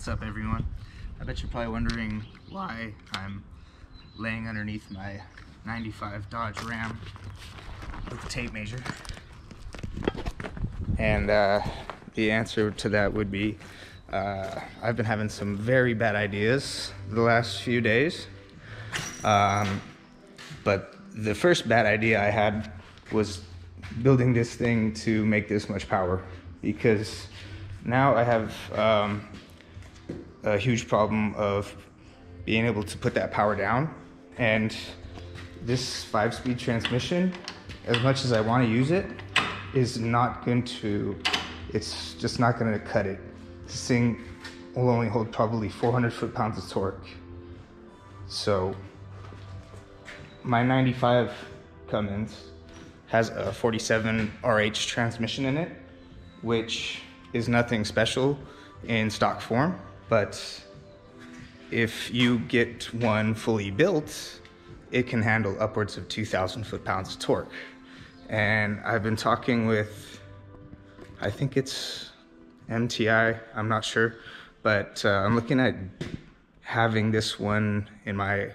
What's up everyone? I bet you're probably wondering why I'm laying underneath my 95 Dodge Ram with a tape measure. And uh, the answer to that would be uh, I've been having some very bad ideas the last few days. Um, but the first bad idea I had was building this thing to make this much power because now I have um, a huge problem of being able to put that power down. And this five speed transmission, as much as I want to use it, is not going to, it's just not going to cut it. This thing will only hold probably 400 foot pounds of torque. So my 95 Cummins has a 47 RH transmission in it, which is nothing special in stock form. But if you get one fully built, it can handle upwards of 2,000 foot-pounds of torque. And I've been talking with, I think it's MTI, I'm not sure, but uh, I'm looking at having this one in my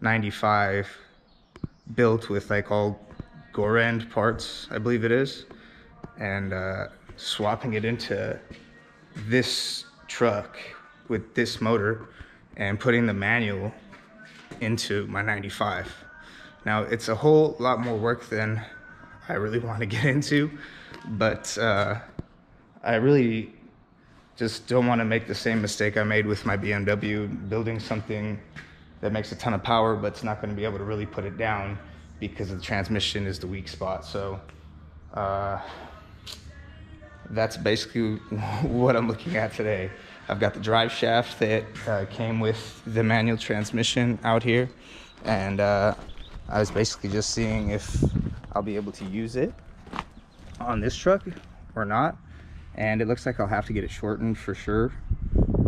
95 built with like all Goerend parts, I believe it is, and uh, swapping it into this truck with this motor and putting the manual into my 95. Now it's a whole lot more work than I really want to get into, but uh, I really just don't want to make the same mistake I made with my BMW, building something that makes a ton of power, but it's not going to be able to really put it down because the transmission is the weak spot. So uh, that's basically what I'm looking at today. I've got the drive shaft that uh, came with the manual transmission out here. And uh, I was basically just seeing if I'll be able to use it on this truck or not. And it looks like I'll have to get it shortened for sure.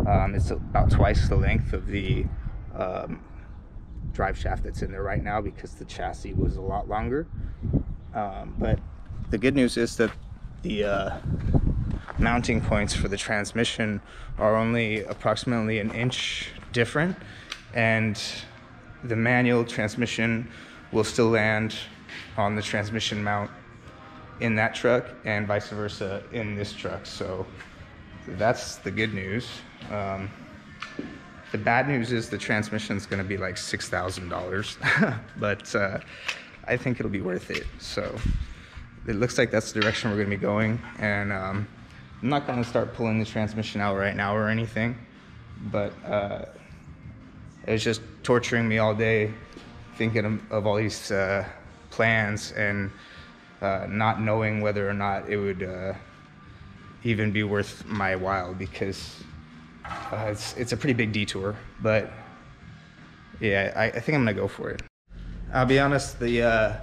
Um, it's about twice the length of the um, drive shaft that's in there right now because the chassis was a lot longer. Um, but the good news is that the uh, mounting points for the transmission are only approximately an inch different and the manual transmission will still land on the transmission mount in that truck and vice versa in this truck. So that's the good news. Um, the bad news is the transmission is going to be like $6,000 but uh, I think it'll be worth it so it looks like that's the direction we're going to be going and um, I'm not gonna start pulling the transmission out right now or anything, but uh, it's just torturing me all day thinking of, of all these uh, plans and uh, not knowing whether or not it would uh, even be worth my while because uh, it's, it's a pretty big detour, but yeah, I, I, think I'm gonna go for it. I'll be honest, the uh,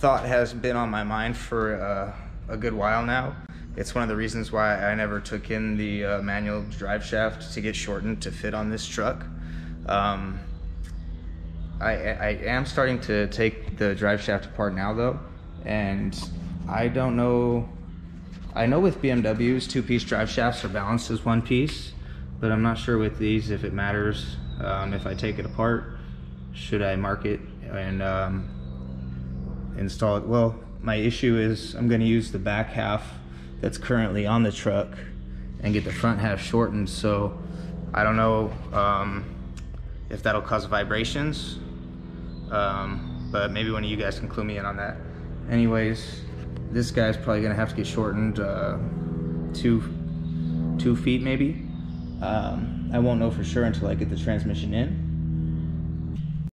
thought has been on my mind for a good while now. It's one of the reasons why I never took in the uh, manual drive shaft to get shortened to fit on this truck. Um, I, I, am starting to take the drive shaft apart now though, and I don't know, I know with BMWs, two-piece drive shafts are balanced as one piece, but I'm not sure with these if it matters. Um, if I take it apart, should I mark it and um, install it? Well, my issue is I'm gonna use the back half that's currently on the truck and get the front half shortened. So I don't know um, if that'll cause vibrations, um, but maybe one of you guys can clue me in on that. Anyways, this guy's probably gonna have to get shortened uh, two, two feet maybe. Um, I won't know for sure until I get the transmission in.